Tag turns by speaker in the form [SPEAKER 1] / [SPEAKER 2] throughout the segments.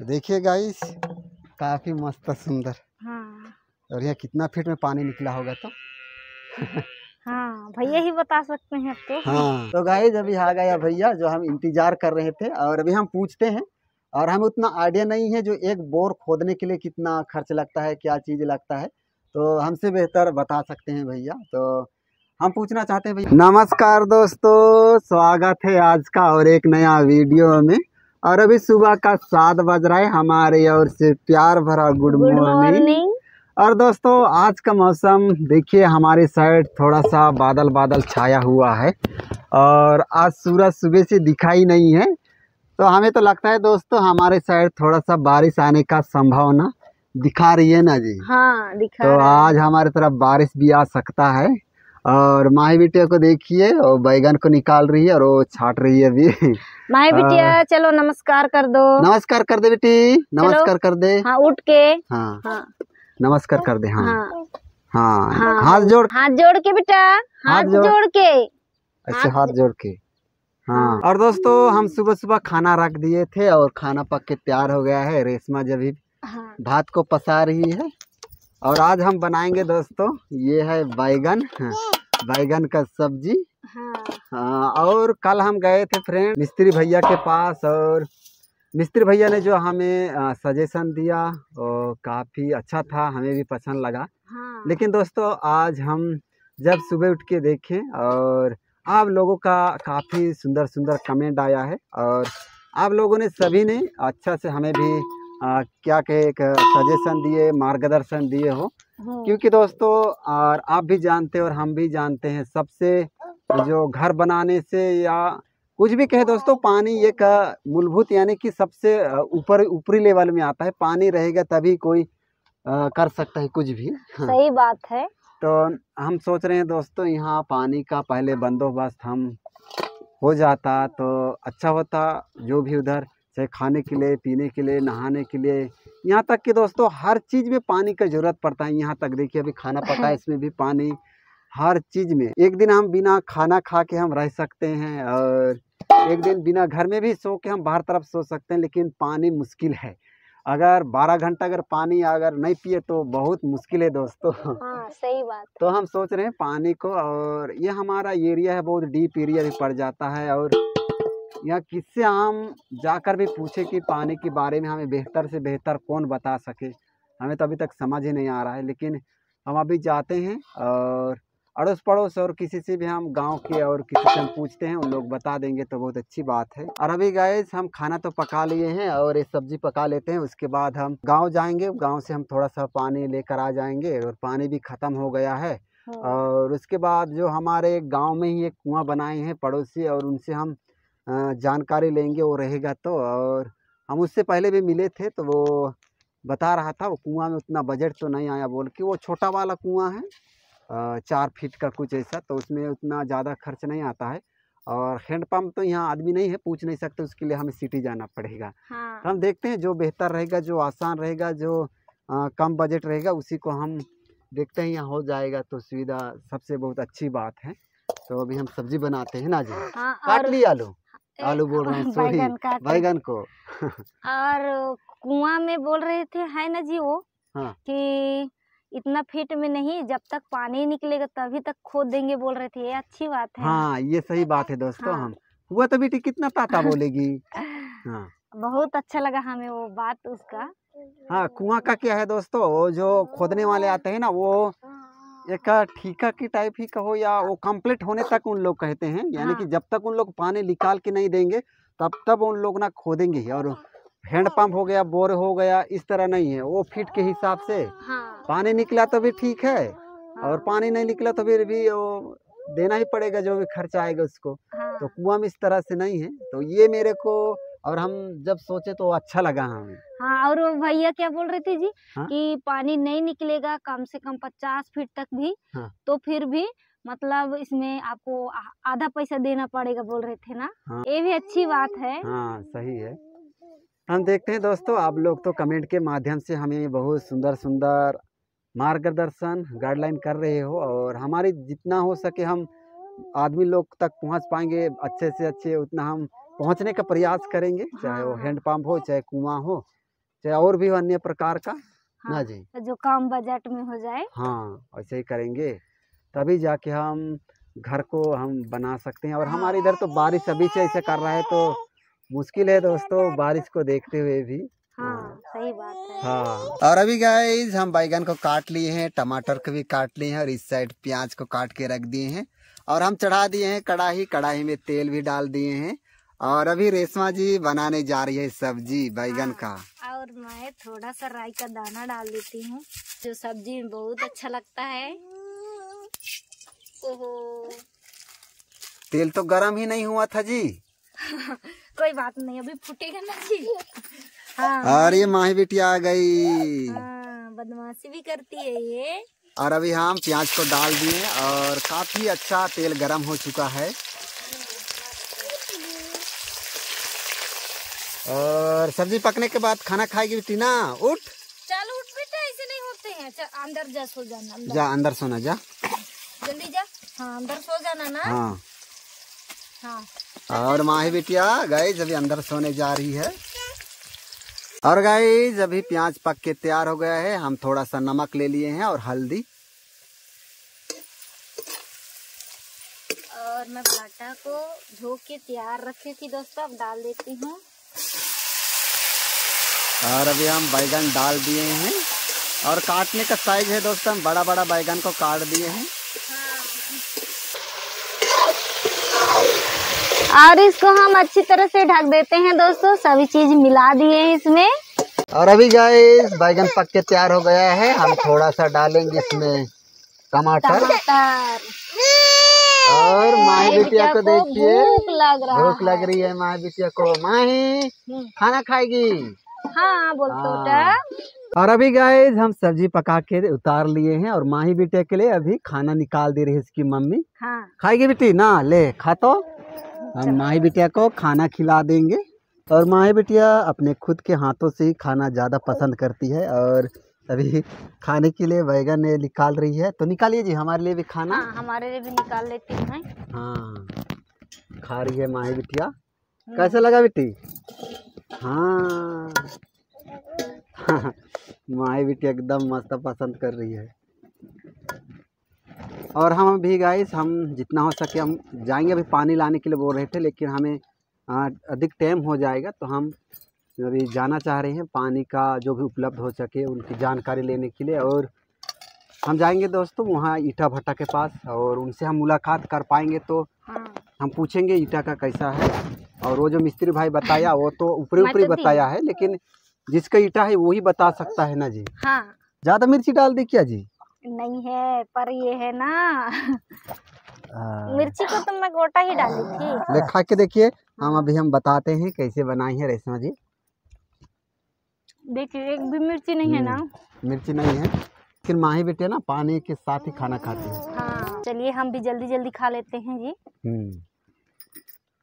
[SPEAKER 1] देखिए गाइस काफ़ी मस्त सुंदर।
[SPEAKER 2] हाँ।
[SPEAKER 1] और यहाँ कितना फीट में पानी निकला होगा तो।
[SPEAKER 2] हाँ भैया ही बता सकते हैं तो।
[SPEAKER 1] हाँ। तो गाइस अभी आ गया भैया जो हम इंतज़ार कर रहे थे और अभी हम पूछते हैं और हमें उतना आइडिया नहीं है जो एक बोर खोदने के लिए कितना खर्च लगता है क्या चीज़ लगता है। तो हमसे बेहतर बता सकते हैं भैया। तो हम पूछना चाहते हैं भैया। नमस्कार दोस्तों स्वागत है आज का और एक नया वीडियो में। और अभी सुबह का सात बज रहा है हमारे और से प्यार भरा गुड मॉर्निंग और दोस्तों आज का मौसम देखिए हमारे साइड थोड़ा सा बादल बादल छाया हुआ है और आज सूरज सुबह से दिखाई नहीं है। तो हमें तो लगता है दोस्तों हमारे साइड थोड़ा सा बारिश आने का संभावना दिखा रही है ना जी?
[SPEAKER 2] हाँ दिखा
[SPEAKER 1] तो आज हमारे तरफ़ बारिश भी आ सकता है। और माही बिटिया को देखिए और बैगन को निकाल रही है और वो छाट रही है अभी।
[SPEAKER 2] माही बिटिया चलो नमस्कार कर दो।
[SPEAKER 1] नमस्कार कर दे बेटी नमस्कार कर दे।
[SPEAKER 2] हाँ उठ के।
[SPEAKER 1] हाँ।
[SPEAKER 2] हाँ।
[SPEAKER 1] नमस्कार कर दे हाँ।
[SPEAKER 2] हाँ।
[SPEAKER 1] हाँ।
[SPEAKER 2] हाँ।
[SPEAKER 1] हाथ जोड़।
[SPEAKER 2] हाथ जोड़ के बेटा हाथ
[SPEAKER 1] जोड़-
[SPEAKER 2] के।
[SPEAKER 1] ऐसे हाथ जोड़ के। हाँ। और दोस्तों हम सुबह सुबह खाना रख दिए थे और खाना पक के तैयार हो गया है। रेशमा जब भी
[SPEAKER 2] हाँ।
[SPEAKER 1] भात को पसा रही है और आज हम बनाएँगे दोस्तों ये है बैगन हाँ, बैगन का सब्ज़ी।
[SPEAKER 2] हाँ।
[SPEAKER 1] हाँ, और कल हम गए थे फ्रेंड मिस्त्री भैया के पास और मिस्त्री भैया ने जो हमें सजेशन दिया वो काफ़ी अच्छा था हमें भी पसंद लगा।
[SPEAKER 2] हाँ।
[SPEAKER 1] लेकिन दोस्तों आज हम जब सुबह उठ के देखें और आप लोगों का काफ़ी सुंदर सुंदर कमेंट आया है और आप लोगों ने सभी ने अच्छा से हमें भी आ, क्या कहे एक सजेशन दिए मार्गदर्शन दिए हो?
[SPEAKER 2] हाँ,
[SPEAKER 1] क्योंकि दोस्तों और आप भी जानते हैं और हम भी जानते हैं सबसे जो घर बनाने से या कुछ भी कहे दोस्तों पानी एक मूलभूत यानी कि सबसे ऊपर ऊपरी लेवल में आता है। पानी रहेगा तभी कोई अ, कर सकता है कुछ भी। हाँ।
[SPEAKER 2] सही बात है।
[SPEAKER 1] तो हम सोच रहे हैं दोस्तों यहाँ पानी का पहले बंदोबस्त हम हो जाता तो अच्छा होता जो भी उधर चाहे खाने के लिए पीने के लिए नहाने के लिए। यहाँ तक कि दोस्तों हर चीज़ में पानी का ज़रूरत पड़ता है। यहाँ तक देखिए अभी खाना पका है इसमें भी पानी। हर चीज़ में। एक दिन हम बिना खाना खा के हम रह सकते हैं और एक दिन बिना घर में भी सो के हम बाहर तरफ़ सो सकते हैं लेकिन पानी मुश्किल है। अगर बारह घंटा अगर पानी अगर नहीं पिए तो बहुत मुश्किल है दोस्तों।
[SPEAKER 2] हाँ सही बात।
[SPEAKER 1] तो हम सोच रहे हैं पानी को और ये हमारा एरिया है बहुत डीप एरिया भी पड़ जाता है और यहाँ किससे हम जाकर भी पूछे कि पानी के बारे में हमें बेहतर से बेहतर कौन बता सके? हमें तो अभी तक समझ ही नहीं आ रहा है लेकिन हम अभी जाते हैं और अड़ोस पड़ोस और किसी से भी हम गाँव के और किसी से हम पूछते हैं उन लोग बता देंगे तो बहुत अच्छी बात है। और अभी गए हम खाना तो पका लिए हैं और ये सब्ज़ी पका लेते हैं उसके बाद हम गाँव जाएँगे। गाँव से हम थोड़ा सा पानी लेकर आ जाएँगे और पानी भी ख़त्म हो गया है।
[SPEAKER 2] हाँ,
[SPEAKER 1] और उसके बाद जो हमारे गाँव में ही एक कुआँ बनाए हैं पड़ोसी और उनसे हम जानकारी लेंगे वो रहेगा तो। और हम उससे पहले भी मिले थे तो वो बता रहा था वो कुआँ में उतना बजट तो नहीं आया बोल के वो छोटा वाला कुआँ है चार फीट का कुछ ऐसा तो उसमें उतना ज़्यादा खर्च नहीं आता है। और हैंड पंप तो यहाँ आदमी नहीं है पूछ नहीं सकते उसके लिए हमें सिटी जाना पड़ेगा।
[SPEAKER 2] हाँ।
[SPEAKER 1] तो हम देखते हैं जो बेहतर रहेगा जो आसान रहेगा जो अ, कम बजट रहेगा उसी को हम देखते हैं यहाँ हो जाएगा तो सुविधा सबसे बहुत अच्छी बात है। तो अभी हम सब्ज़ी बनाते हैं ना जी?
[SPEAKER 2] हाँ
[SPEAKER 1] काट ली। आलू आलू बोल रहे हैं सॉरी
[SPEAKER 2] बैगन
[SPEAKER 1] को
[SPEAKER 2] और कुआँ में बोल रहे थे है ना जी वो?
[SPEAKER 1] हाँ।
[SPEAKER 2] कि इतना फीट में नहीं जब तक पानी निकलेगा तभी तक खोद देंगे बोल रहे थे। ये अच्छी बात है।
[SPEAKER 1] हाँ ये सही बात है दोस्तों
[SPEAKER 2] हाँ।
[SPEAKER 1] हम। हुआ तो बेटी कितना पाता बोलेगी? हाँ।
[SPEAKER 2] बहुत अच्छा लगा हमें वो बात उसका।
[SPEAKER 1] हाँ कुआँ का क्या है दोस्तों? वो जो खोदने वाले आते हैं ना वो एक ठीका की टाइप ही कहो या वो कंप्लीट होने तक उन लोग कहते हैं यानी कि
[SPEAKER 2] हाँ।
[SPEAKER 1] जब तक उन लोग पानी निकाल के नहीं देंगे तब तब उन लोग ना खोदेंगे ही और हैंड पंप हो गया बोर हो गया इस तरह नहीं है वो फीट के हिसाब से।
[SPEAKER 2] हाँ।
[SPEAKER 1] पानी निकला तो भी ठीक है
[SPEAKER 2] हाँ,
[SPEAKER 1] और पानी नहीं निकला तो फिर भी वो देना ही पड़ेगा जो भी खर्चा आएगा उसको।
[SPEAKER 2] हाँ,
[SPEAKER 1] तो कुआँ में इस तरह से नहीं है तो ये मेरे को और हम जब सोचे तो अच्छा लगा हमें
[SPEAKER 2] हाँ और भैया क्या बोल रहे थे जी
[SPEAKER 1] हाँ?
[SPEAKER 2] कि पानी नहीं निकलेगा कम से कम पचास फीट तक भी
[SPEAKER 1] हाँ।
[SPEAKER 2] तो फिर भी मतलब इसमें आपको आधा पैसा देना पड़ेगा बोल रहे थे ना
[SPEAKER 1] हाँ।
[SPEAKER 2] ये भी अच्छी बात है
[SPEAKER 1] हाँ सही है हम देखते हैं दोस्तों आप लोग तो कमेंट के माध्यम से हमें बहुत सुंदर सुंदर मार्गदर्शन गाइडलाइन कर रहे हो और हमारी जितना हो सके हम आदमी लोग तक पहुँच पाएँगे अच्छे से अच्छे उतना हम पहुँचने का प्रयास करेंगे चाहे वो
[SPEAKER 2] हाँ।
[SPEAKER 1] हैंड पंप हो चाहे कुआँ हो चाहे और भी अन्य प्रकार का। ना
[SPEAKER 2] हाँ
[SPEAKER 1] जी
[SPEAKER 2] जो कम बजट में हो जाए।
[SPEAKER 1] हाँ ऐसे ही करेंगे। तभी जाके हम घर को हम बना सकते हैं। और हमारे इधर तो बारिश अभी से ऐसे कर रहा है तो मुश्किल है दोस्तों बारिश को देखते हुए भी।
[SPEAKER 2] हाँ सही बात है।
[SPEAKER 1] हाँ। और अभी गाइस हम बैगन को काट लिए हैं टमाटर को भी काट लिए हैं और इस साइड प्याज को काट के रख दिए हैं। और हम चढ़ा दिए हैं कढ़ाई कढ़ाई में तेल भी डाल दिए हैं। और अभी रेशमा जी बनाने जा रही है सब्ज़ी बैगन का।
[SPEAKER 2] और मैं थोड़ा सा राई का दाना डाल देती हूँ जो सब्ज़ी में बहुत अच्छा लगता है। ओहो।
[SPEAKER 1] तेल तो गर्म ही नहीं हुआ था जी।
[SPEAKER 2] कोई बात नहीं अभी फूटेगा ना जी। हाँ।
[SPEAKER 1] ये माही बिटिया आ गई।
[SPEAKER 2] हाँ बदमाशी भी करती है ये।
[SPEAKER 1] और अभी हम प्याज को डाल दिए और काफ़ी अच्छा तेल गरम हो चुका है। और सब्ज़ी पकने के बाद खाना खाएगी बेटी ना उठ।
[SPEAKER 2] चल उठ बेटा ऐसे नहीं होते हैं। चल अंदर जा सो जाना अंदर।
[SPEAKER 1] जा अंदर सोना जा।
[SPEAKER 2] जल्दी जा। हाँ अंदर सो जाना ना।
[SPEAKER 1] हाँ।
[SPEAKER 2] हाँ।
[SPEAKER 1] और माही बिटिया गाइज़ अभी अंदर सोने जा रही है। और गाइज़ अभी प्याज पक के तैयार हो गया है। हम थोड़ा सा नमक ले लिए हैं और हल्दी।
[SPEAKER 2] और मैं भाटा को धो के तैयार रखी थी दोस्तों। अब डाल देती हूँ।
[SPEAKER 1] और अभी हम बैगन डाल दिए हैं। और काटने का साइज़ है दोस्तों हम बड़ा बड़ा बैगन को काट दिए हैं।
[SPEAKER 2] और इसको हम अच्छी तरह से ढक देते हैं दोस्तों सभी चीज़ मिला दिए हैं इसमें।
[SPEAKER 1] और अभी गाइस बैगन पक के तैयार हो गया है। हम थोड़ा सा डालेंगे इसमें टमाटर।
[SPEAKER 2] टमाटर।
[SPEAKER 1] और माही बिटिया को देखिए।
[SPEAKER 2] भूख लग रहा
[SPEAKER 1] भूख लग रही है माही बिटिया को। माही
[SPEAKER 2] हम्म।
[SPEAKER 1] खाना खाएगी?
[SPEAKER 2] हाँ बोल तो
[SPEAKER 1] हाँ। और अभी गाइस हम सब्ज़ी पका के उतार लिए हैं और माही बिटिया के लिए अभी खाना निकाल दे रही है इसकी मम्मी।
[SPEAKER 2] हाँ।
[SPEAKER 1] खाएगी बेटी? ना ले खा तो। हम माही बिटिया को खाना खिला देंगे। और माही बिटिया अपने खुद के हाथों से ही खाना ज़्यादा पसंद करती है और अभी खाने के लिए बैगन निकाल रही है। तो निकालिए जी हमारे लिए भी खाना।
[SPEAKER 2] हाँ हमारे लिए भी निकाल लेती हूँ
[SPEAKER 1] हाँ। खा रही है माही बिटिया। कैसा लगा बेटी? हाँ। माही बेटी एकदम मस्त पसंद कर रही है। और हम भी गाइस हम जितना हो सके हम जाएँगे। अभी पानी लाने के लिए बोल रहे थे, लेकिन हमें अधिक टाइम हो जाएगा तो हम अभी जाना चाह रहे हैं पानी का, जो भी उपलब्ध हो सके उनकी जानकारी लेने के लिए। और हम जाएँगे दोस्तों वहाँ ईटा भट्टा के पास, और उनसे हम मुलाकात कर पाएँगे तो
[SPEAKER 2] हाँ।
[SPEAKER 1] हम पूछेंगे ईटा का कैसा है? और वो जो मिस्त्री भाई बताया वो तो ऊपरी ऊपरी बताया है लेकिन जिसका ईटा है वो ही बता सकता है ना जी?
[SPEAKER 2] हाँ।
[SPEAKER 1] ज़्यादा मिर्ची डाल दी क्या जी?
[SPEAKER 2] नहीं है पर ये है ना।
[SPEAKER 1] आ,
[SPEAKER 2] मिर्ची को तो मैं गोटा ही डाली थी।
[SPEAKER 1] ले खा के देखिए हम अभी हम बताते हैं कैसे बनाई है रेशमा जी।
[SPEAKER 2] देखिए एक भी मिर्ची नहीं है ना।
[SPEAKER 1] मिर्ची नहीं है। फिर माही बेटे ना पानी के साथ ही खाना खाते हैं।
[SPEAKER 2] हाँ चलिए हम भी जल्दी जल्दी खा लेते हैं जी।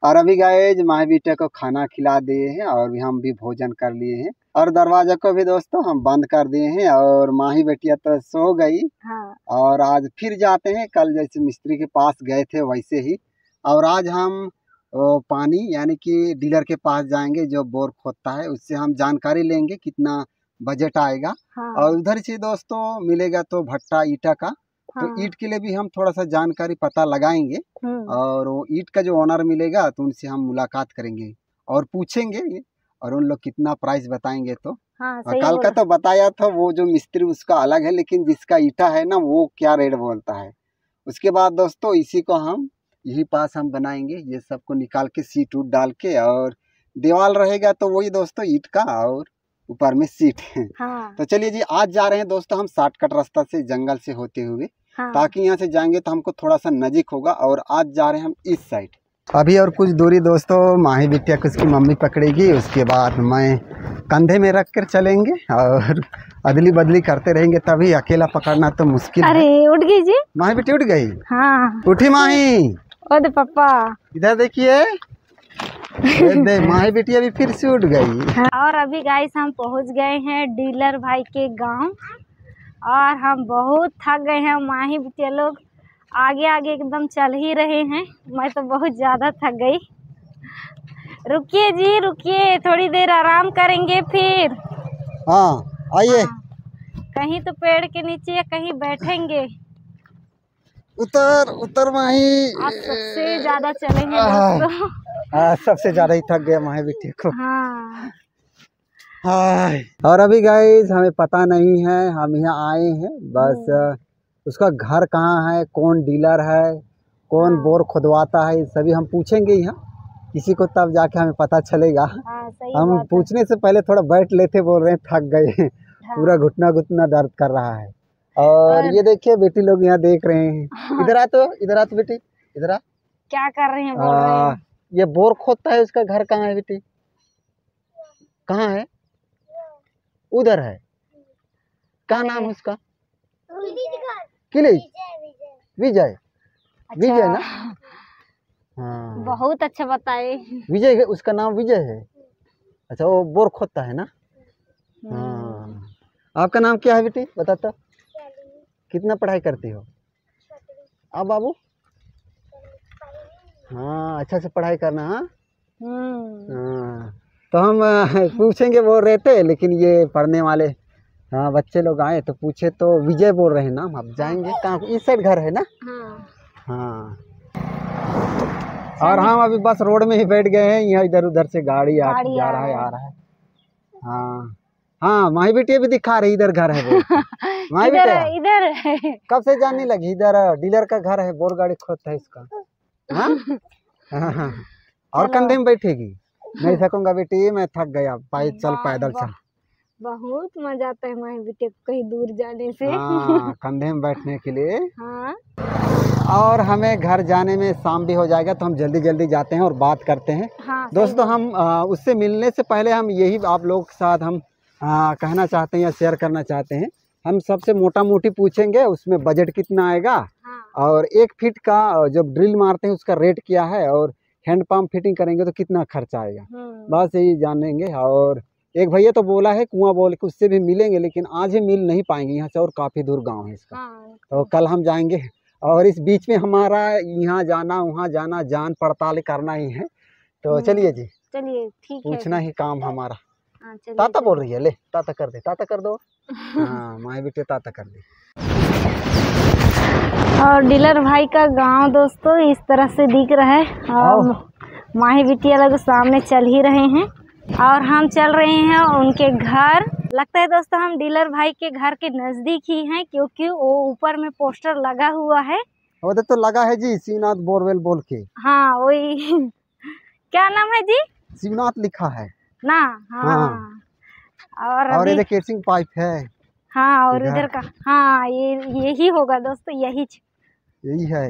[SPEAKER 1] और अभी गाइज़ माही बेटे को खाना खिला दिए हैं और भी हम भी भोजन कर लिए हैं। और दरवाज़ा को भी दोस्तों हम बंद कर दिए हैं और माही बेटिया तो सो गई।
[SPEAKER 2] हाँ।
[SPEAKER 1] और आज फिर जाते हैं कल जैसे मिस्त्री के पास गए थे वैसे ही। और आज हम पानी यानी कि डीलर के पास जाएँगे जो बोर खोदता है उससे हम जानकारी लेंगे कितना बजट आएगा।
[SPEAKER 2] हाँ।
[SPEAKER 1] और उधर से दोस्तों मिलेगा तो भट्टा ईटा का। तो
[SPEAKER 2] हाँ।
[SPEAKER 1] ईट के लिए भी हम थोड़ा सा जानकारी पता लगाएँगे
[SPEAKER 2] हम्म,
[SPEAKER 1] और वो ईट का जो ऑनर मिलेगा तो उनसे हम मुलाकात करेंगे और पूछेंगे और उन लोग कितना प्राइस बताएँगे तो।
[SPEAKER 2] हाँ
[SPEAKER 1] कल का तो बताया था वो जो मिस्त्री उसका अलग है लेकिन जिसका ईटा है ना वो क्या रेट बोलता है। उसके बाद दोस्तों इसी को हम यही पास हम बनाएँगे ये सबको निकाल के सीट उट डाल के और दीवार रहेगा तो वही दोस्तों ईट का और ऊपर में सीट है।
[SPEAKER 2] हाँ।
[SPEAKER 1] तो चलिए जी आज जा रहे हैं दोस्तों हम शॉर्टकट रास्ता से जंगल से होते हुए।
[SPEAKER 2] हाँ।
[SPEAKER 1] ताकि यहाँ से जाएँगे तो हमको थोड़ा सा नजीक होगा और आज जा रहे हैं हम इस साइड अभी और कुछ दूरी दोस्तों माही बिटिया को उसकी मम्मी पकड़ेगी उसके बाद मैं कंधे में रख कर चलेंगे और अदली बदली करते रहेंगे तभी अकेला पकड़ना तो मुश्किल
[SPEAKER 2] अरे उठ गई जी।
[SPEAKER 1] माही बेटी उठ गई?
[SPEAKER 2] हाँ।
[SPEAKER 1] उठी माही।
[SPEAKER 2] ओ पापा
[SPEAKER 1] इधर देखिए। माही बेटी अभी फिर से उठ गई।
[SPEAKER 2] हाँ, और अभी गाइस हम पहुँच गए हैं डीलर भाई के गाँव। और हम बहुत थक गए हैं माही बिटिया लोग आगे आगे एकदम चल ही रहे हैं। मैं तो बहुत ज़्यादा थक गई। रुकिए जी रुकिए थोड़ी देर आराम करेंगे फिर।
[SPEAKER 1] हाँ आइए।
[SPEAKER 2] हाँ। कहीं तो पेड़ के नीचे या कहीं बैठेंगे।
[SPEAKER 1] उतर उतर माही।
[SPEAKER 2] सबसे ज़्यादा चलेंगे। दोस्तों।
[SPEAKER 1] हाँ सबसे ज़्यादा ही थक गया माही बेटी को।
[SPEAKER 2] हाँ।
[SPEAKER 1] और अभी गाइस हमें पता नहीं है हम यहाँ आए हैं बस उसका घर कहाँ है कौन डीलर है कौन
[SPEAKER 2] हाँ।
[SPEAKER 1] बोर खुदवाता है सभी हम पूछेंगे यहाँ। किसी को तब जाके हमें पता चलेगा।
[SPEAKER 2] हाँ सही
[SPEAKER 1] हम पूछने से पहले थोड़ा बैठ लेते बोल रहे हैं थक गए हैं।
[SPEAKER 2] हाँ।
[SPEAKER 1] पूरा घुटना घुटना दर्द कर रहा है। और
[SPEAKER 2] और-
[SPEAKER 1] ये देखिए बेटी लोग यहाँ देख रहे हैं। इधर आ तो इधर आ तो बेटी इधर आ।
[SPEAKER 2] क्या कर रहे हैं बोल रहे हैं।
[SPEAKER 1] ये बोर खोदता है उसका घर कहाँ है बेटी? कहाँ है? उधर है। क्या नाम है उसका? किले। विजय। विजय ना? हाँ।
[SPEAKER 2] बहुत अच्छा बताए।
[SPEAKER 1] विजय उसका नाम विजय है। अच्छा वो बोर खोदता है ना?
[SPEAKER 2] हम्म,
[SPEAKER 1] हाँ। आपका नाम क्या है बेटी? बता तो कितना पढ़ाई करती हो? आप बाबू? हाँ अच्छा से पढ़ाई करना हाँ?
[SPEAKER 2] हम्म,
[SPEAKER 1] हाँ, तो हम पूछेंगे बोल रहे थे लेकिन ये पढ़ने वाले हाँ बच्चे लोग आए तो पूछे तो विजय बोल रहे हैं नाम आप जाएँगे कहाँ इस साइड घर है ना?
[SPEAKER 2] हाँ।
[SPEAKER 1] हाँ। और हम अभी बस रोड में ही बैठ गए हैं यहाँ इधर उधर से गाड़ी आ जा रहा है आ रहा है। हाँ। हाँ माही बेटी भी दिखा रही इधर घर है वो। माही बेटा।
[SPEAKER 2] इधर
[SPEAKER 1] कब से जानने लगी इधर डीलर का घर है बोर गाड़ी खोदता है इसका। हाँ? हाँ, हाँ। और कंधे में बैठेगी? नहीं सकूँगा बेटी मैं थक गया पाई चल पैदल चल।
[SPEAKER 2] बहुत मज़ा आता है माही बेटे को कहीं दूर जाने से।
[SPEAKER 1] हाँ कंधे में बैठने के लिए।
[SPEAKER 2] हाँ।
[SPEAKER 1] और हमें घर जाने में शाम भी हो जाएगा तो हम जल्दी जल्दी जाते हैं और बात करते हैं।
[SPEAKER 2] हाँ
[SPEAKER 1] दोस्तों हम आ, उससे मिलने से पहले हम यही आप लोग के साथ हम आ, कहना चाहते हैं या शेयर करना चाहते हैं। हम सबसे मोटा मोटी पूछेंगे उसमें बजट कितना आएगा? और एक फीट का जब ड्रिल मारते हैं उसका रेट क्या है और हैंड पंप फिटिंग करेंगे तो कितना खर्चा आएगा?
[SPEAKER 2] हम्म,
[SPEAKER 1] बस यही जानेंगे। और एक भैया तो बोला है कुआँ बोल के उससे भी मिलेंगे लेकिन आज ही मिल नहीं पाएँगे यहाँ से और काफ़ी दूर गाँव है इसका।
[SPEAKER 2] हाँ
[SPEAKER 1] तो कल हम जाएँगे और इस बीच में हमारा यहाँ जाना वहाँ जाना जान पड़ताल करना ही है। तो
[SPEAKER 2] हम्म,
[SPEAKER 1] चलिए जी।
[SPEAKER 2] चलिए ठीक है।
[SPEAKER 1] पूछना ही काम हमारा।
[SPEAKER 2] हाँ
[SPEAKER 1] ताता बोल रही है ले ताता कर दे ताता कर दो। हाँ माए बेटे ताता कर दे।
[SPEAKER 2] और डीलर भाई का गाँव दोस्तों इस तरह से दिख रहा है। और माही बिटिया लोग सामने चल ही रहे हैं। और हम चल रहे हैं उनके घर। लगता है दोस्तों हम डीलर भाई के घर के नज़दीक ही हैं क्योंकि वो ऊपर में पोस्टर लगा हुआ है।
[SPEAKER 1] उधर तो लगा है जी शिवनाथ बोरवेल बोल के।
[SPEAKER 2] हाँ वही। क्या नाम है जी?
[SPEAKER 1] शिवनाथ लिखा है।
[SPEAKER 2] ना हाँ। हाँ।
[SPEAKER 1] और
[SPEAKER 2] और
[SPEAKER 1] इधर केसिंग पाइप है।
[SPEAKER 2] हाँ और
[SPEAKER 1] इधर।
[SPEAKER 2] इधर का। हाँ ये यही होगा दोस्तों यही
[SPEAKER 1] यही है।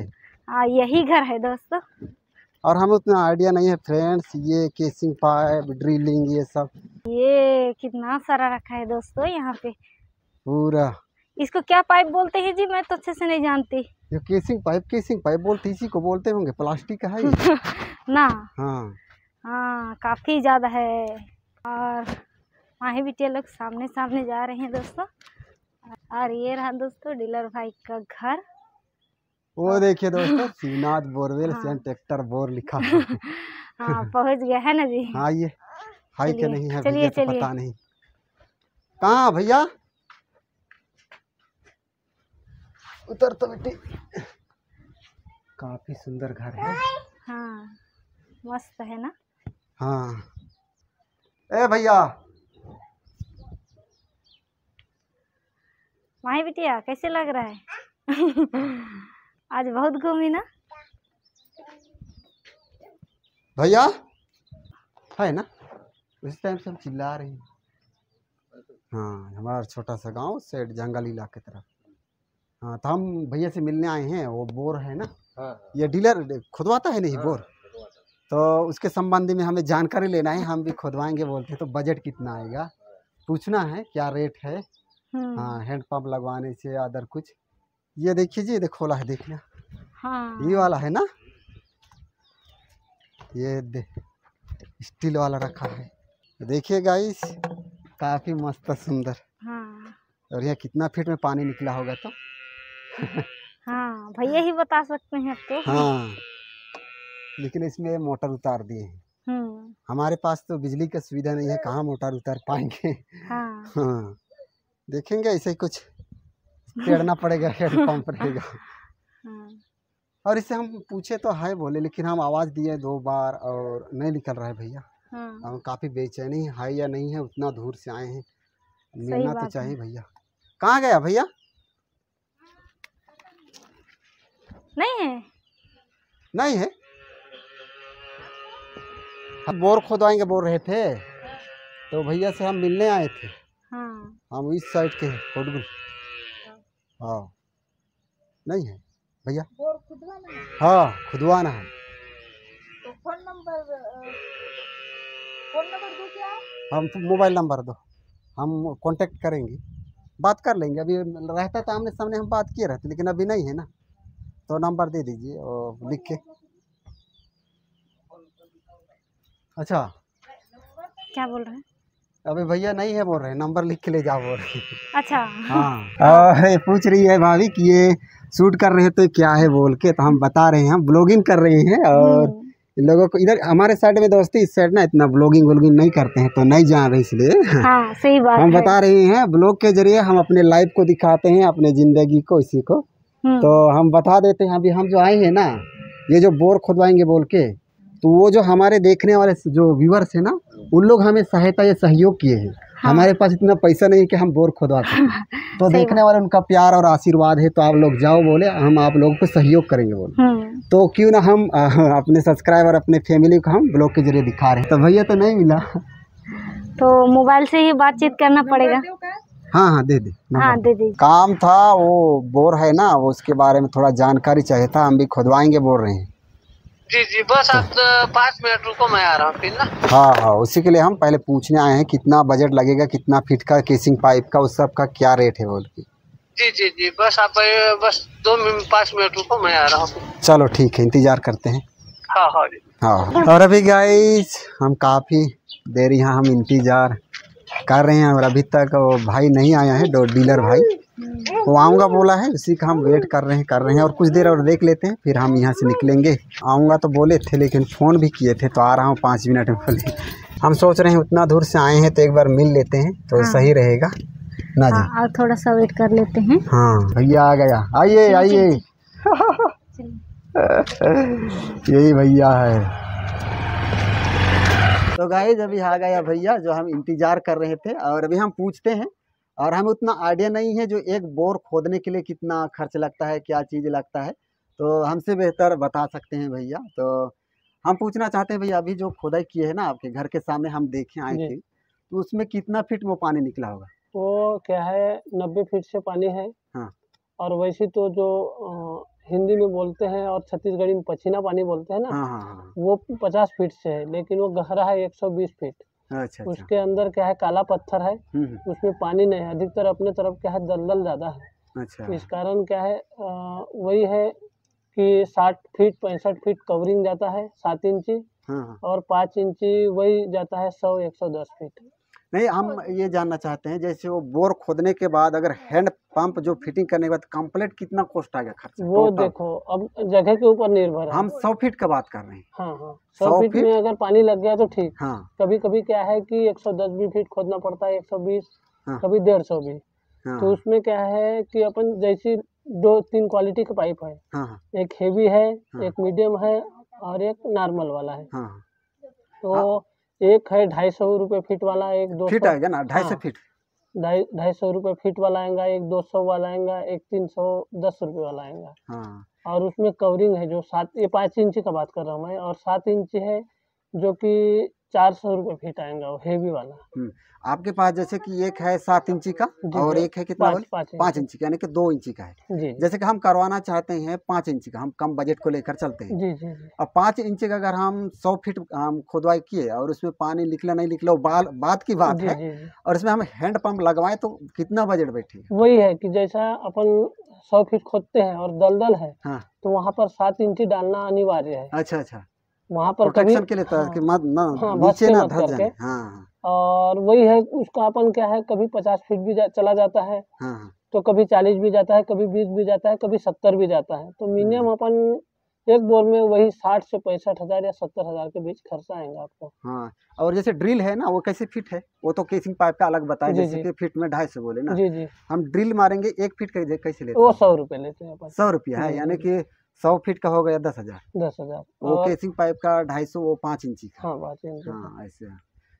[SPEAKER 2] हाँ यही घर है दोस्तों।
[SPEAKER 1] और हमें उतना आइडिया नहीं है फ्रेंड्स ये केसिंग पाइप ड्रिलिंग ये सब।
[SPEAKER 2] ये कितना सारा रखा है दोस्तों यहाँ पे।
[SPEAKER 1] पूरा।
[SPEAKER 2] इसको क्या पाइप बोलते हैं जी? मैं तो अच्छे से नहीं जानती।
[SPEAKER 1] ये केसिंग पाइप केसिंग पाइप बोलते इसी को बोलते होंगे प्लास्टिक का है ये।
[SPEAKER 2] ना।
[SPEAKER 1] हाँ।
[SPEAKER 2] हाँ काफ़ी ज़्यादा है। और माही बिटिया लोग सामने सामने जा रहे हैं दोस्तों। और ये रहा दोस्तों डीलर भाई का घर।
[SPEAKER 1] वो देखिए दोस्तों शिवनाथ बोरवेल
[SPEAKER 2] हाँ।
[SPEAKER 1] ट्रैक्टर बोर लिखा है।
[SPEAKER 2] हाँ पहुँच गया है ना जी?
[SPEAKER 1] हाँ ये हाई के नहीं है
[SPEAKER 2] चलिए,
[SPEAKER 1] तो
[SPEAKER 2] चलिए।
[SPEAKER 1] पता नहीं। कहाँ भैया? उतर तो बेटी। काफ़ी सुंदर घर है।
[SPEAKER 2] हाँ मस्त है ना?
[SPEAKER 1] हाँ। ए भैया
[SPEAKER 2] माही बिटिया कैसे लग रहा है? आज बहुत घूमी ना?
[SPEAKER 1] भैया? है ना? उस टाइम से हम चिल्ला रही हैं। हाँ हमारा छोटा सा गाँव सेठ जंगल इलाके तरफ़। हाँ तो हम भैया से मिलने आए हैं वो बोर है ना? ये डीलर खुदवाता है नहीं बोर? तो उसके संबंध में हमें जानकारी लेना है हम भी खुदवाएँगे बोलते हैं तो बजट कितना आएगा? पूछना है क्या रेट है? हाँ हैंड पंप लगवाने से अदर कुछ। ये देखिए जी ये खोला है देखना
[SPEAKER 2] हाँ।
[SPEAKER 1] ये वाला है ना? ये स्टील वाला रखा है। देखिए गाइस काफ़ी मस्त सुंदर।
[SPEAKER 2] हाँ।
[SPEAKER 1] और यहाँ कितना फीट में पानी निकला होगा तो।
[SPEAKER 2] हाँ भैया ही बता सकते हैं अब तो।
[SPEAKER 1] हाँ। लेकिन इसमें मोटर उतार दिए हैं।
[SPEAKER 2] हम्म।
[SPEAKER 1] हमारे पास तो बिजली का सुविधा नहीं है कहाँ मोटर उतार पाएँगे?
[SPEAKER 2] हाँ।
[SPEAKER 1] हाँ। देखेंगे ऐसे ही कुछ पेड़ना पड़ेगा हेडपम्प रहेगा।
[SPEAKER 2] हाँ।
[SPEAKER 1] और इससे हम पूछे तो है बोले लेकिन हम आवाज़ दिए दो बार और नहीं निकल रहा है भैया।
[SPEAKER 2] हाँ।
[SPEAKER 1] हम काफ़ी बेचैनी है या नहीं है उतना दूर से आए हैं। मिलना तो। चाहिए भैया। कहाँ गया भैया?
[SPEAKER 2] नहीं है।
[SPEAKER 1] नहीं है? हम बोर खोदवाएँगे बोल रहे थे। तो भैया से हम मिलने आए थे। हम इस साइड के हैं कोटगुल। हाँ। नहीं है भैया? हाँ? खुदवाना है।
[SPEAKER 3] तो फ़ोन नंबर फ़ोन नंबर दो क्या?
[SPEAKER 1] हम मोबाइल नंबर दो। हम कांटेक्ट करेंगे। बात कर लेंगे। अभी रहता तो आमने सामने हम बात किए रहते लेकिन अभी नहीं है ना। तो नंबर दे दीजिए और लिख के। अच्छा।
[SPEAKER 2] क्या बोल रहे हैं?
[SPEAKER 1] अभी भैया नहीं है बोल रहे नंबर लिख के ले जाओ बोल रहे।
[SPEAKER 2] अच्छा।
[SPEAKER 1] हाँ। और पूछ रही है भाभी कि ये शूट कर रहे हैं तो क्या है बोल के तो हम बता रहे हैं हम ब्लॉगिंग कर रहे हैं और
[SPEAKER 2] हम्म,
[SPEAKER 1] लोगों को इधर हमारे साइड में दोस्ती इस साइड ना इतना ब्लॉगिंग व्लॉगिंग नहीं करते हैं तो नहीं जान रहे इसलिए।
[SPEAKER 2] हाँ सही बात
[SPEAKER 1] हम बता रहे हैं ब्लॉग के ज़रिए हम अपने लाइफ को दिखाते हैं अपने ज़िंदगी को इसी को।
[SPEAKER 2] हम्म,
[SPEAKER 1] तो हम बता देते हैं अभी हम जो आए हैं ना ये जो बोर खुदवाएँगे बोल के तो वो जो हमारे देखने वाले जो व्यूअर्स है ना उन लोग हमें सहायता या सहयोग किए हैं। हाँ। हमारे पास इतना पैसा नहीं है कि हम बोर खुदवा सकें। तो देखने वाले उनका प्यार और आशीर्वाद है तो आप लोग जाओ बोले हम आप लोगों को सहयोग करेंगे बोले।
[SPEAKER 2] हम्म,
[SPEAKER 1] तो क्यों ना हम अपने सब्सक्राइबर अपने फैमिली को हम ब्लॉग के ज़रिए दिखा रहे हैं। तो भैया तो नहीं मिला।
[SPEAKER 2] तो मोबाइल से ही बातचीत करना पड़ेगा।
[SPEAKER 1] हाँ हाँ दे दे।
[SPEAKER 2] हाँ। दे दीजिए।
[SPEAKER 1] काम था वो बोर है ना वो उसके बारे में थोड़ा जानकारी चाहिए था हम भी खुदवाएँगे बोल रहे हैं।
[SPEAKER 4] जी जी बस आप अ, पाँच मिनट रुको मैं आ रहा हूँ फिर ना?
[SPEAKER 1] हाँ हाँ उसी के लिए हम पहले पूछने आए हैं कितना बजट लगेगा कितना फीट का केसिंग पाइप का उस सब का क्या रेट है बोल के?
[SPEAKER 4] जी जी जी बस आप बस दो मिनट पाँच मिनट रुको मैं आ रहा हूँ।
[SPEAKER 1] चलो ठीक है इंतज़ार करते हैं।
[SPEAKER 4] हाँ हाँ जी।
[SPEAKER 1] हाँ और अभी गाइस हम काफ़ी देर यहाँ हम इंतज़ार कर रहे हैं और अभी तक वो भाई नहीं आया है डीलर भाई। वो आऊँगा बोला है उसी का हम वेट कर रहे हैं कर रहे हैं और कुछ देर और देख लेते हैं फिर हम यहाँ से निकलेंगे। आऊँगा तो बोले थे लेकिन फ़ोन भी किए थे तो आ रहा हूँ पाँच मिनट में बोले। हम सोच रहे हैं उतना दूर से आए हैं तो एक बार मिल लेते हैं तो
[SPEAKER 2] हाँ।
[SPEAKER 1] सही रहेगा। ना जी?
[SPEAKER 2] हाँ और थोड़ा सा वेट कर लेते हैं।
[SPEAKER 1] हाँ भैया आ गया। आइए आइए। यही भैया है। तो गाइज़ अभी आ गया भैया जो हम इंतज़ार कर रहे थे और अभी हम पूछते हैं और हमें उतना आइडिया नहीं है जो एक बोर खोदने के लिए कितना खर्च लगता है क्या चीज़ लगता है। तो हमसे बेहतर बता सकते हैं भैया। तो हम पूछना चाहते हैं भैया अभी जो खोदाई किए है ना आपके घर के सामने हम देखे आए थे तो उसमें कितना फीट वो पानी निकला होगा?
[SPEAKER 5] वो क्या है नब्बे फीट से पानी है।
[SPEAKER 1] हाँ।
[SPEAKER 5] और वैसे तो जो हिंदी में बोलते हैं और छत्तीसगढ़ी में पछीना पानी बोलते हैं ना
[SPEAKER 1] हाँ हाँ हाँ।
[SPEAKER 5] वो पचास फीट से है लेकिन वो गहरा है एक सौ बीस फीट।
[SPEAKER 1] अच्छा अच्छा।
[SPEAKER 5] उसके अंदर क्या है काला पत्थर है।
[SPEAKER 1] हम्म, हम्म,
[SPEAKER 5] उसमें पानी नहीं है अधिकतर अपने तरफ़ क्या है दलदल ज़्यादा है।
[SPEAKER 1] अच्छा।
[SPEAKER 5] इस कारण क्या है आ, वही है कि साठ फीट पैंसठ फीट कवरिंग जाता है सात इंची
[SPEAKER 1] हाँ हाँ।
[SPEAKER 5] और पाँच इंची वही जाता है सौ एक सौ दस फीट।
[SPEAKER 1] नहीं हम ये जानना चाहते हैं जैसे वो बोर खोदने के बाद अगर हैंड पंप जो फिटिंग करने के बाद कंप्लीट कितना कॉस्ट आ गया खर्च
[SPEAKER 5] वो देखो अब जगह के ऊपर निर्भर है।
[SPEAKER 1] हम सौ फीट का बात कर रहे हैं।
[SPEAKER 5] हाँ हाँ।
[SPEAKER 1] सौ
[SPEAKER 5] फीट
[SPEAKER 1] फीट?
[SPEAKER 5] में अगर पानी लग गया तो ठीक।
[SPEAKER 1] हाँ।
[SPEAKER 5] कभी कभी क्या है कि 110 भी फीट खोदना पड़ता है 120
[SPEAKER 1] हाँ।
[SPEAKER 5] कभी डेढ़ सौ भी।
[SPEAKER 1] हाँ।
[SPEAKER 5] तो उसमें क्या है कि अपन जैसी दो तीन क्वालिटी का पाइप है।
[SPEAKER 1] हाँ हाँ।
[SPEAKER 5] एक हेवी है
[SPEAKER 1] हाँ।
[SPEAKER 5] एक मीडियम है और एक नॉर्मल वाला हाँ। तो एक है ढाई सौ रुपये फीट वाला एक दो
[SPEAKER 1] फीट आएगा ना ढाई सौ
[SPEAKER 5] हाँ।
[SPEAKER 1] फीट।
[SPEAKER 5] ढाई ढाई सौ रुपये फीट वाला आएगा एक दो सौ वाला आएगा एक तीन सौ दस रुपये वाला आएगा।
[SPEAKER 1] हाँ।
[SPEAKER 5] और उसमें कवरिंग है जो सात ये पाँच इंची का बात कर रहा हूँ मैं और सात इंची है जो कि चार सौ रुपये फीट आएगा वो हेवी वाला।
[SPEAKER 1] आपके पास जैसे कि एक है सात इंची का और एक है कितना
[SPEAKER 5] पाँच पाँच
[SPEAKER 1] पाँच
[SPEAKER 5] इंची
[SPEAKER 1] का यानी कि दो इंची का है।
[SPEAKER 5] जी।
[SPEAKER 1] जैसे कि हम करवाना चाहते हैं पाँच इंची का हम कम बजट को लेकर चलते हैं।
[SPEAKER 5] जी जी जी।
[SPEAKER 1] अब पाँच इंची का अगर हम सौ फीट हम खुदवाई किए और उसमें पानी निकला नहीं निकला वो बाल बात की बात है और इसमें हम हैंड पंप लगवाएँ तो कितना बजट बैठे
[SPEAKER 5] वही है की जैसा अपन सौ फीट खोदते हैं और दलदल है
[SPEAKER 1] हाँ।
[SPEAKER 5] तो वहाँ पर सात इंची डालना अनिवार्य है।
[SPEAKER 1] अच्छा अच्छा।
[SPEAKER 5] वहाँ पर
[SPEAKER 1] प्रोटेक्शन के लिए तो कि मत ना
[SPEAKER 5] हाँ,
[SPEAKER 1] नीचे ना धस जाए हाँ हाँ।
[SPEAKER 5] और वही है उसका अपन क्या है कभी पचास फीट भी जा, चला जाता है
[SPEAKER 1] हाँ हाँ।
[SPEAKER 5] तो कभी चालीस भी जाता है कभी बीस भी जाता है कभी सत्तर भी जाता है। तो मिनिमम अपन एक बोर में वही साठ से पैंसठ हज़ार या सत्तर हज़ार के बीच खर्चा आएगा आपको।
[SPEAKER 1] हाँ और जैसे ड्रिल है ना वो कैसे फिट है? वो तो केसिंग पाइप का अलग
[SPEAKER 5] बताए
[SPEAKER 1] जैसे कि फिट में ढाई सौ बोले ना।
[SPEAKER 5] जी जी।
[SPEAKER 1] हम ड्रिल मारेंगे एक फीट कैसे लेते
[SPEAKER 5] वो सौ रुपये लेते हैं
[SPEAKER 1] सौ रुपया है यानी कि सौ फीट का हो गया दस हज़ार?
[SPEAKER 5] दस हज़ार।
[SPEAKER 1] वो केसिंग पाइप का ढाई सौ वो पाँच इंची का।
[SPEAKER 5] हाँ
[SPEAKER 1] हाँ ऐसे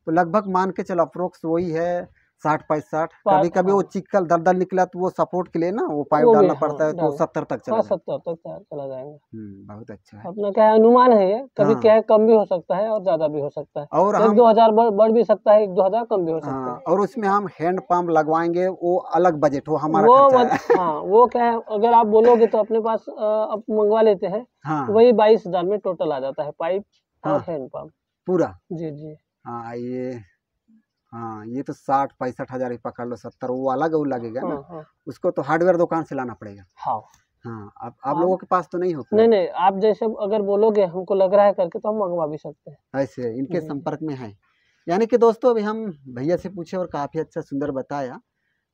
[SPEAKER 1] तो लगभग मान के चलो अप्रोक्स वही है साठ पैंसठ। कभी कभी वो
[SPEAKER 5] हाँ।
[SPEAKER 1] चिक्कल दलदल निकला तो वो सपोर्ट के लिए ना वो पाइप डालना
[SPEAKER 5] हाँ,
[SPEAKER 1] पड़ता है तो सत्तर तक चला
[SPEAKER 5] हाँ सत्तर तक चला- जाएगा।
[SPEAKER 1] हम्म, बहुत अच्छा है।
[SPEAKER 5] अपना क्या अनुमान है ये? कभी
[SPEAKER 1] हाँ।
[SPEAKER 5] क्या है कम भी हो सकता है और ज़्यादा भी हो सकता है।
[SPEAKER 1] और
[SPEAKER 5] एक दो हज़ार बढ़ भी सकता है एक दो हज़ार कम भी हो सकता
[SPEAKER 1] हाँ, और उसमें हम हैंड पंप लगवाएँगे वो अलग बजट हो हमारा
[SPEAKER 5] वो
[SPEAKER 1] है।
[SPEAKER 5] वो क्या है अगर आप बोलोगे तो अपने पास अ, आप मंगवा लेते हैं
[SPEAKER 1] हाँ।
[SPEAKER 5] वही बाईस हज़ार में टोटल आ जाता है पाइप और। Hand pump.
[SPEAKER 1] पूरा?
[SPEAKER 5] जी जी।
[SPEAKER 1] हाँ ये हाँ ये तो साठ पैंसठ हज़ार ही पकड़ लो सत्तर वो अलग वो लगेगा ना।
[SPEAKER 5] हाँ हाँ।
[SPEAKER 1] उसको तो हार्डवेयर दुकान से लाना पड़ेगा।
[SPEAKER 5] हाँ।
[SPEAKER 1] हाँ अब आप
[SPEAKER 5] हाँ।
[SPEAKER 1] लोगों के पास तो नहीं हो
[SPEAKER 5] नहीं नहीं आप जैसे अगर बोलोगे हमको लग रहा है करके तो हम मंगवा भी सकते हैं।
[SPEAKER 1] ऐसे इनके संपर्क में है। यानी कि दोस्तों अभी हम भैया से पूछे और काफ़ी अच्छा सुंदर बताया।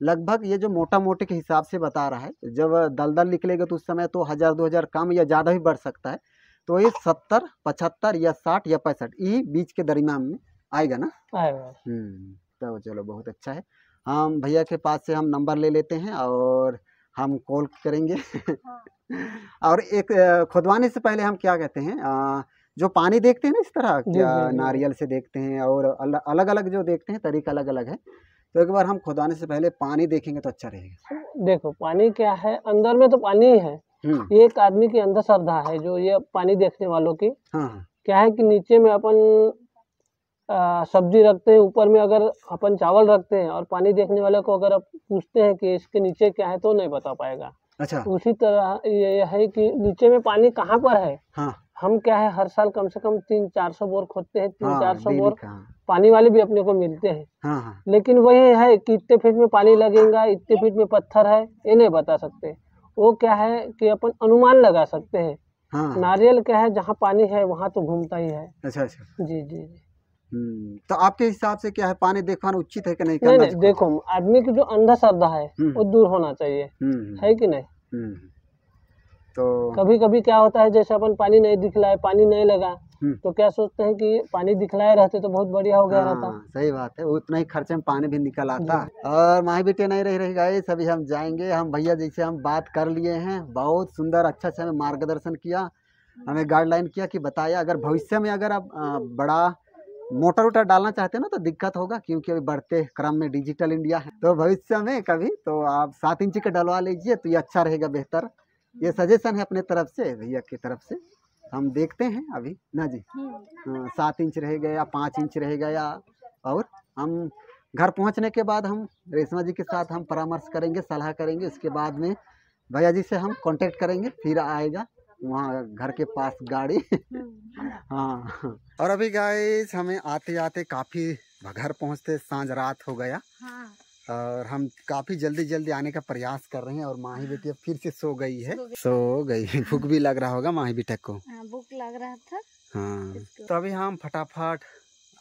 [SPEAKER 1] लगभग ये जो मोटा मोटे के हिसाब से बता रहा है जब दलदल निकलेगा तो उस समय तो हज़ार दो हज़ार कम या ज़्यादा भी बढ़ सकता है। तो ये सत्तर पचहत्तर या साठ या पैंसठ यही बीच के दरमियान में आएगा ना?
[SPEAKER 5] आएगा
[SPEAKER 1] हम्म तो चलो बहुत अच्छा है। हम भैया के पास से हम नंबर ले लेते हैं और हम कॉल करेंगे। और एक खुदवाने से पहले हम क्या कहते हैं अ, जो पानी देखते हैं ना इस तरह क्या। नारियल से देखते हैं और अलग अलग जो देखते हैं तरीका अलग अलग है। तो एक बार हम खुदवाने से पहले पानी देखेंगे तो अच्छा रहेगा।
[SPEAKER 5] देखो पानी क्या है अंदर में तो पानी ही है।
[SPEAKER 1] हम्म।
[SPEAKER 5] ये एक आदमी की अंदर श्रद्धा है जो ये पानी देखने वालों की।
[SPEAKER 1] हाँ हाँ।
[SPEAKER 5] क्या है कि नीचे में अपन आ, सब्ज़ी रखते हैं ऊपर में अगर अपन चावल रखते हैं और पानी देखने वाले को अगर आप पूछते हैं कि इसके नीचे क्या है तो नहीं बता पाएगा।
[SPEAKER 1] अच्छा।
[SPEAKER 5] उसी तरह ये है कि नीचे में पानी कहाँ पर है?
[SPEAKER 1] हाँ।
[SPEAKER 5] हम क्या है हर साल कम से कम तीन चार सौ बोर खोदते हैं तीन
[SPEAKER 1] हाँ
[SPEAKER 5] चार सौ बोर
[SPEAKER 1] हाँ।
[SPEAKER 5] पानी वाले भी अपने को मिलते हैं।
[SPEAKER 1] हाँ हाँ।
[SPEAKER 5] लेकिन वही है कि इतने फीट में पानी लगेगा इतने फीट में पत्थर है ये नहीं बता सकते। वो क्या है कि अपन अनुमान लगा सकते हैं।
[SPEAKER 1] हाँ।
[SPEAKER 5] नारियल क्या है जहाँ पानी है वहाँ तो घूमता ही है।
[SPEAKER 1] अच्छा अच्छा।
[SPEAKER 5] जी जी जी।
[SPEAKER 1] तो आपके हिसाब से क्या है पानी देखवाना उचित है कि नहीं
[SPEAKER 5] नहीं
[SPEAKER 1] करना
[SPEAKER 5] नहीं देखो आदमी की जो अंधा श्रद्धा है
[SPEAKER 1] हम्म।
[SPEAKER 5] वो दूर होना चाहिए।
[SPEAKER 1] हम्म
[SPEAKER 5] है कि नहीं?
[SPEAKER 1] हम्म तो
[SPEAKER 5] कभी कभी क्या होता है जैसे अपन पानी नहीं दिखलाए पानी नहीं लगा
[SPEAKER 1] हम्म।
[SPEAKER 5] तो क्या सोचते हैं कि पानी दिखलाए रहते तो बहुत बढ़िया हो गया रहता।
[SPEAKER 1] हाँ, सही बात है उतना ही खर्चे में पानी भी निकल आता। और माही बेटे नहीं रह रही गए सभी हम जाएँगे हम भैया जैसे हम बात कर लिए हैं बहुत सुंदर अच्छा से हमें मार्गदर्शन किया हमें गाइडलाइन किया कि बताया अगर भविष्य में अगर आप बड़ा मोटर वोटर डालना चाहते हैं ना तो दिक्कत होगा क्योंकि अभी बढ़ते क्रम में डिजिटल इंडिया है। तो भविष्य में कभी तो आप सात इंच का डलवा लीजिए तो ये अच्छा रहेगा बेहतर। ये सजेशन है अपने तरफ़ से भैया की तरफ़ से। हम देखते हैं अभी ना जी? हाँ, सात इंच रहेगा या पाँच इंच रहेगा या और हम घर पहुँचने के बाद हम रेशमा जी के साथ हम परामर्श करेंगे सलाह करेंगे उसके बाद में भैया जी से हम कांटेक्ट करेंगे फिर आएगा वहाँ घर के पास गाड़ी। हाँ। और अभी गाइस हमें आते आते काफ़ी घर पहुँचते साँझ रात हो गया।
[SPEAKER 2] हाँ।
[SPEAKER 1] और हम काफ़ी जल्दी जल्दी आने का प्रयास कर रहे हैं और माही बेटी अब फिर से सो गई है। सो गई। भूख भी लग रहा होगा माही बेटा को।
[SPEAKER 2] हाँ, भूख लग रहा था।
[SPEAKER 1] हाँ। तो अभी हम फटाफट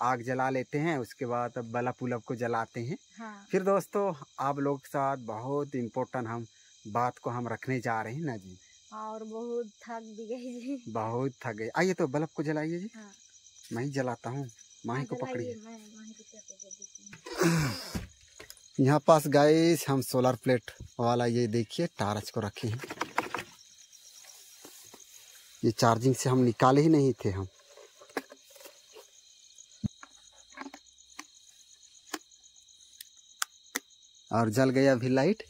[SPEAKER 1] आग जला लेते हैं उसके बाद अब बल्ब उलब को जलाते हैं।
[SPEAKER 2] हाँ।
[SPEAKER 1] फिर दोस्तों आप लोग के साथ बहुत इम्पोर्टेंट हम बात को हम रखने जा रहे हैं ना जी।
[SPEAKER 2] और बहुत थक भी गई जी
[SPEAKER 1] बहुत थक गए आइए तो बल्ब को जलाइए जी।
[SPEAKER 2] हाँ।
[SPEAKER 1] मैं ही जलाता हूँ। माही को पकड़िए। यहाँ पास गाइस हम सोलर प्लेट वाला ये देखिए टार्च को रखे हैं। ये चार्जिंग से हम निकाले ही नहीं थे हम। और जल गया अभी लाइट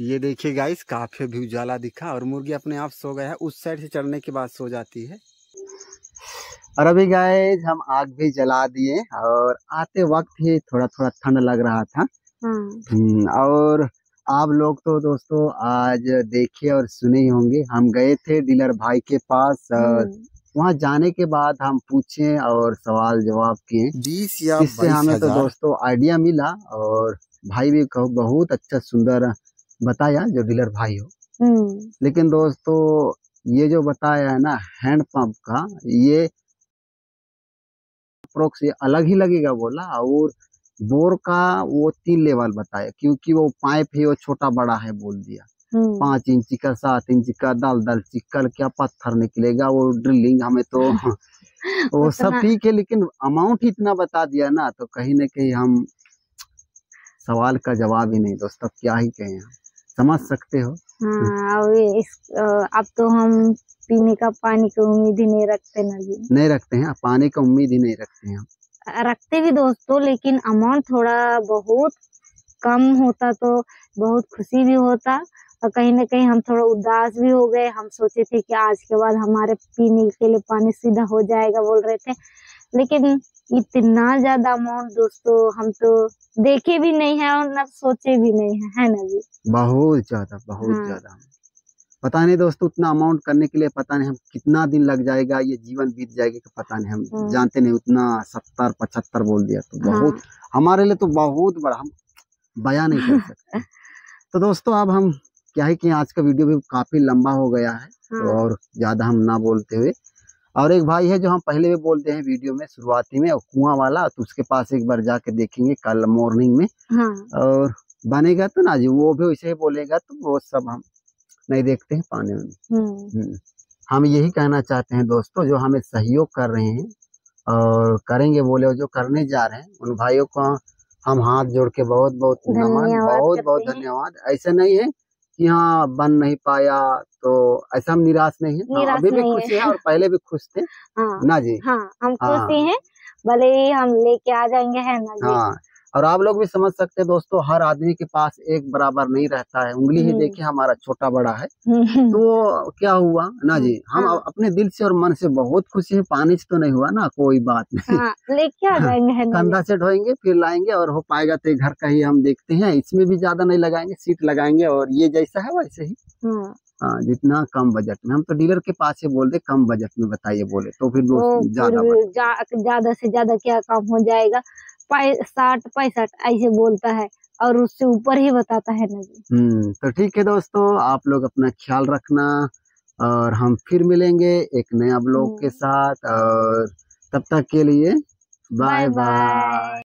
[SPEAKER 1] ये देखिए गाइस काफ़ी भी उजाला दिखा और मुर्गी अपने आप सो गया है। उस साइड से चढ़ने के बाद सो जाती है। और अभी गाइस हम आग भी जला दिए और आते वक्त ही थोड़ा थोड़ा ठंड लग रहा था। हम्म, और आप लोग तो दोस्तों आज देखे और सुने ही होंगे। हम गए थे डीलर भाई के पास और वहाँ जाने के बाद हम पूछे और सवाल जवाब किए।
[SPEAKER 6] बीस या
[SPEAKER 1] इससे हमें तो दोस्तों आइडिया मिला और भाई भी कहो बहुत अच्छा सुंदर बताया जो डीलर भाई हो। लेकिन दोस्तों ये जो बताया है ना हैंड पंप का ये अप्रोक्स ये अलग ही लगेगा बोला और बोर का वो तीन लेवल बताया क्योंकि वो पाइप ही वो छोटा बड़ा है बोल दिया।
[SPEAKER 2] हम्म,
[SPEAKER 1] पाँच इंच का सात इंच का दल दल चिक्कल क्या पत्थर निकलेगा वो ड्रिलिंग हमें तो वो सब ठीक है लेकिन अमाउंट इतना बता दिया ना तो कहीं ना कहीं हम सवाल का जवाब ही नहीं दोस्त अब क्या ही कहें हम। समझ सकते हो।
[SPEAKER 2] हाँ अब इस अब तो हम पीने का पानी की उम्मीद ही नहीं रखते ना जी।
[SPEAKER 1] नहीं रखते हैं पानी का उम्मीद ही नहीं रखते हैं। हम
[SPEAKER 2] रखते भी दोस्तों लेकिन अमाउंट थोड़ा बहुत कम होता तो बहुत खुशी भी होता। और कहीं ना कहीं हम थोड़ा उदास भी हो गए। हम सोचे थे कि आज के बाद हमारे पीने के लिए पानी सीधा हो जाएगा बोल रहे थे। लेकिन इतना ज़्यादा अमाउंट दोस्तों हम तो देखे भी नहीं है और ना सोचे भी नहीं है है ना जी?
[SPEAKER 1] बहुत ज़्यादा बहुत
[SPEAKER 2] हाँ।
[SPEAKER 1] ज़्यादा। पता नहीं दोस्तों उतना अमाउंट करने के लिए पता नहीं हम कितना दिन लग जाएगा ये जीवन बीत जाएगा कि पता नहीं हम
[SPEAKER 2] हम्म।
[SPEAKER 1] जानते नहीं उतना सत्तर पचहत्तर बोल दिया तो
[SPEAKER 2] हाँ।
[SPEAKER 1] बहुत हमारे लिए तो बहुत बड़ा हम बया नहीं कर सकते। तो दोस्तों अब हम क्या है कि आज का वीडियो भी काफ़ी लंबा हो गया है तो
[SPEAKER 2] हाँ
[SPEAKER 1] और ज़्यादा हम ना बोलते हुए और एक भाई है जो हम पहले भी बोलते हैं वीडियो में शुरुआती में कुआँ वाला तो उसके पास एक बार जाके देखेंगे कल मॉर्निंग में।
[SPEAKER 2] हाँ।
[SPEAKER 1] और बनेगा तो ना जी वो भी वैसे ही बोलेगा तो वो सब हम नहीं देखते हैं पाने में।
[SPEAKER 2] हम्म।
[SPEAKER 1] हम्म। हम यही कहना चाहते हैं दोस्तों जो हमें सहयोग कर रहे हैं और करेंगे बोले और जो करने जा रहे हैं उन भाइयों को हम हाथ जोड़ के बहुत बहुत नमन
[SPEAKER 2] धन्यवाद
[SPEAKER 1] बहुत बहुत धन्यवाद। ऐसा नहीं है कि हाँ बन नहीं पाया तो ऐसा हम निराश नहीं है। हाँ,
[SPEAKER 2] निराश
[SPEAKER 1] अभी भी खुश
[SPEAKER 2] है।
[SPEAKER 1] है और पहले भी खुश थे।
[SPEAKER 2] हाँ।
[SPEAKER 1] ना जी?
[SPEAKER 2] हाँ हम
[SPEAKER 1] हाँ।
[SPEAKER 2] खुश ही। हैं। भले ही हम लेके आ जाएँगे है ना जी?
[SPEAKER 1] हाँ। और आप लोग भी समझ सकते हैं दोस्तों हर आदमी के पास एक बराबर नहीं रहता है। उंगली ही
[SPEAKER 2] हम्म।
[SPEAKER 1] देखिए हमारा छोटा बड़ा है।
[SPEAKER 2] हम्म,
[SPEAKER 1] तो क्या हुआ ना जी हम
[SPEAKER 2] हाँ।
[SPEAKER 1] अपने दिल से और मन से बहुत खुशी है पानी से तो नहीं हुआ ना कोई बात नहीं।
[SPEAKER 2] हाँ लेके आ जाएँगे है
[SPEAKER 1] कंधा से ढोएँगे फिर लाएँगे और हो पाएगा तो घर का ही हम देखते हैं। इसमें भी ज़्यादा नहीं लगाएँगे सीट लगाएँगे और ये जैसा है वैसे ही।
[SPEAKER 2] हाँ।
[SPEAKER 1] जितना कम बजट में। हम तो डीलर के पास ही बोल दे कम बजट में बताइए बोले तो फिर
[SPEAKER 2] वो
[SPEAKER 1] ज़्यादा
[SPEAKER 2] ज़्यादा से ज़्यादा क्या काम हो जाएगा? साठ पैंसठ ऐसे बोलता है और उससे ऊपर ही बताता है नबी
[SPEAKER 1] हम्म तो ठीक है दोस्तों आप लोग अपना ख्याल रखना और हम फिर मिलेंगे एक नया ब्लॉग के
[SPEAKER 2] हम्म।
[SPEAKER 1] साथ और तब तक के लिए बाय
[SPEAKER 2] बाय बाय
[SPEAKER 1] बाय।